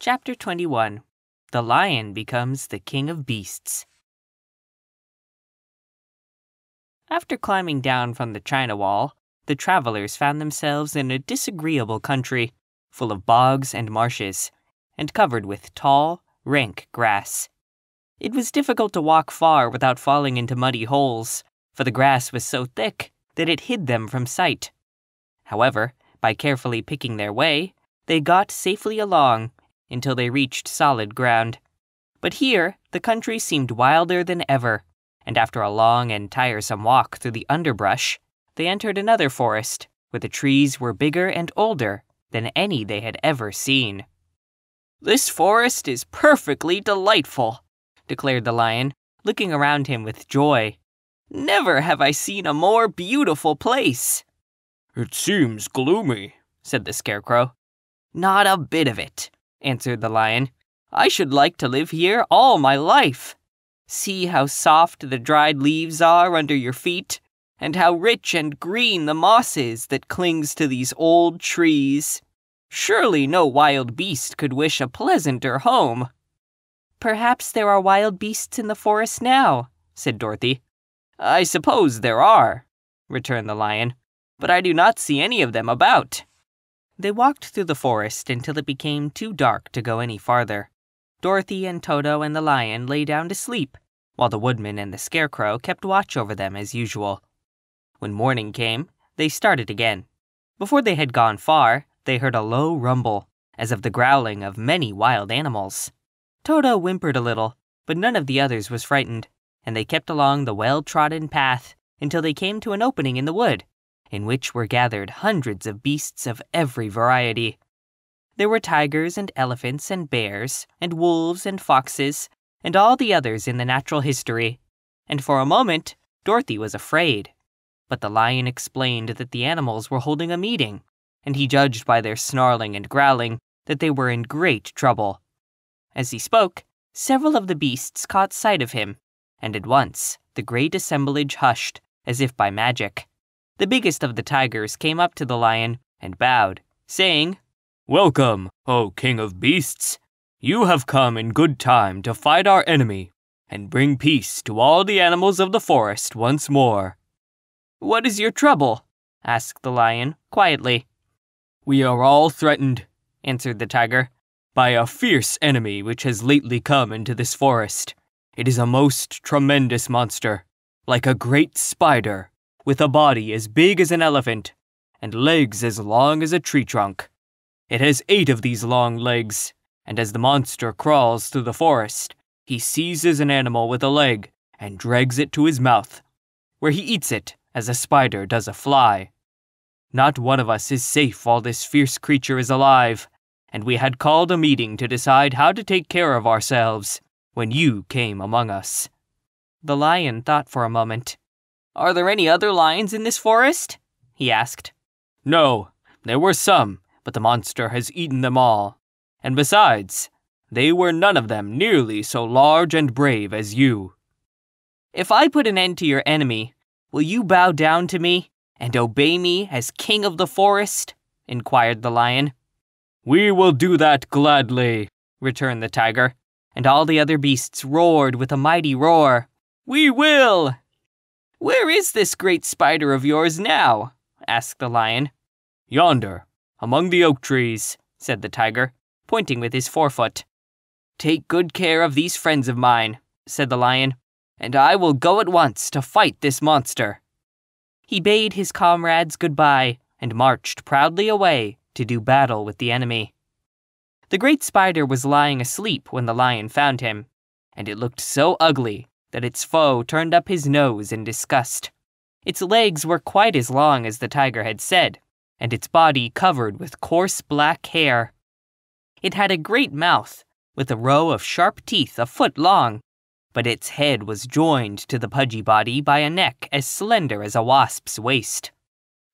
Chapter 21 The Lion Becomes the King of Beasts. After climbing down from the China Wall, the travelers found themselves in a disagreeable country, full of bogs and marshes, and covered with tall, rank grass. It was difficult to walk far without falling into muddy holes, for the grass was so thick that it hid them from sight. However, by carefully picking their way, they got safely along until they reached solid ground. But here, the country seemed wilder than ever, and after a long and tiresome walk through the underbrush, they entered another forest where the trees were bigger and older than any they had ever seen. This forest is perfectly delightful, declared the lion, looking around him with joy. Never have I seen a more beautiful place. It seems gloomy, said the scarecrow. Not a bit of it, answered the lion. I should like to live here all my life. See how soft the dried leaves are under your feet, and how rich and green the moss is that clings to these old trees. Surely no wild beast could wish a pleasanter home. Perhaps there are wild beasts in the forest now, said Dorothy. I suppose there are, returned the lion, but I do not see any of them about. They walked through the forest until it became too dark to go any farther. Dorothy and Toto and the lion lay down to sleep, while the woodman and the scarecrow kept watch over them as usual. When morning came, they started again. Before they had gone far, they heard a low rumble, as of the growling of many wild animals. Toto whimpered a little, but none of the others was frightened and they kept along the well trodden path until they came to an opening in the wood, in which were gathered hundreds of beasts of every variety. There were tigers and elephants and bears, and wolves and foxes, and all the others in the natural history, and for a moment Dorothy was afraid. But the lion explained that the animals were holding a meeting, and he judged by their snarling and growling that they were in great trouble. As he spoke, several of the beasts caught sight of him and at once the great assemblage hushed, as if by magic. The biggest of the tigers came up to the lion and bowed, saying, Welcome, O King of Beasts! You have come in good time to fight our enemy and bring peace to all the animals of the forest once more. What is your trouble? asked the lion, quietly. We are all threatened, answered the tiger, by a fierce enemy which has lately come into this forest. It is a most tremendous monster, like a great spider, with a body as big as an elephant and legs as long as a tree trunk. It has eight of these long legs, and as the monster crawls through the forest, he seizes an animal with a leg and drags it to his mouth, where he eats it as a spider does a fly. Not one of us is safe while this fierce creature is alive, and we had called a meeting to decide how to take care of ourselves when you came among us. The lion thought for a moment. Are there any other lions in this forest? he asked. No, there were some, but the monster has eaten them all. And besides, they were none of them nearly so large and brave as you. If I put an end to your enemy, will you bow down to me and obey me as king of the forest? inquired the lion. We will do that gladly, returned the tiger and all the other beasts roared with a mighty roar. We will! Where is this great spider of yours now? asked the lion. Yonder, among the oak trees, said the tiger, pointing with his forefoot. Take good care of these friends of mine, said the lion, and I will go at once to fight this monster. He bade his comrades goodbye and marched proudly away to do battle with the enemy. The great spider was lying asleep when the lion found him, and it looked so ugly that its foe turned up his nose in disgust. Its legs were quite as long as the tiger had said, and its body covered with coarse black hair. It had a great mouth, with a row of sharp teeth a foot long, but its head was joined to the pudgy body by a neck as slender as a wasp's waist.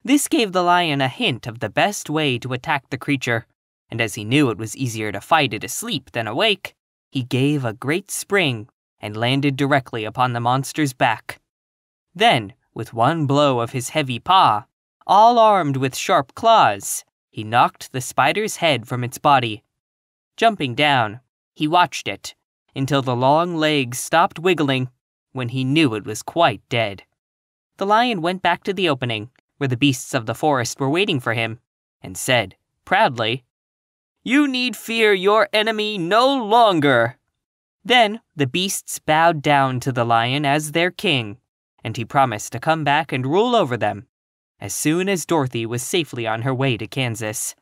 This gave the lion a hint of the best way to attack the creature, and as he knew it was easier to fight it asleep than awake, he gave a great spring and landed directly upon the monster's back. Then, with one blow of his heavy paw, all armed with sharp claws, he knocked the spider's head from its body. Jumping down, he watched it until the long legs stopped wiggling when he knew it was quite dead. The lion went back to the opening, where the beasts of the forest were waiting for him, and said, proudly, You need fear your enemy no longer. Then the beasts bowed down to the lion as their king, and he promised to come back and rule over them as soon as Dorothy was safely on her way to Kansas.